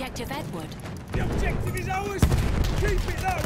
Objective Edward. The objective is ours! Keep it up!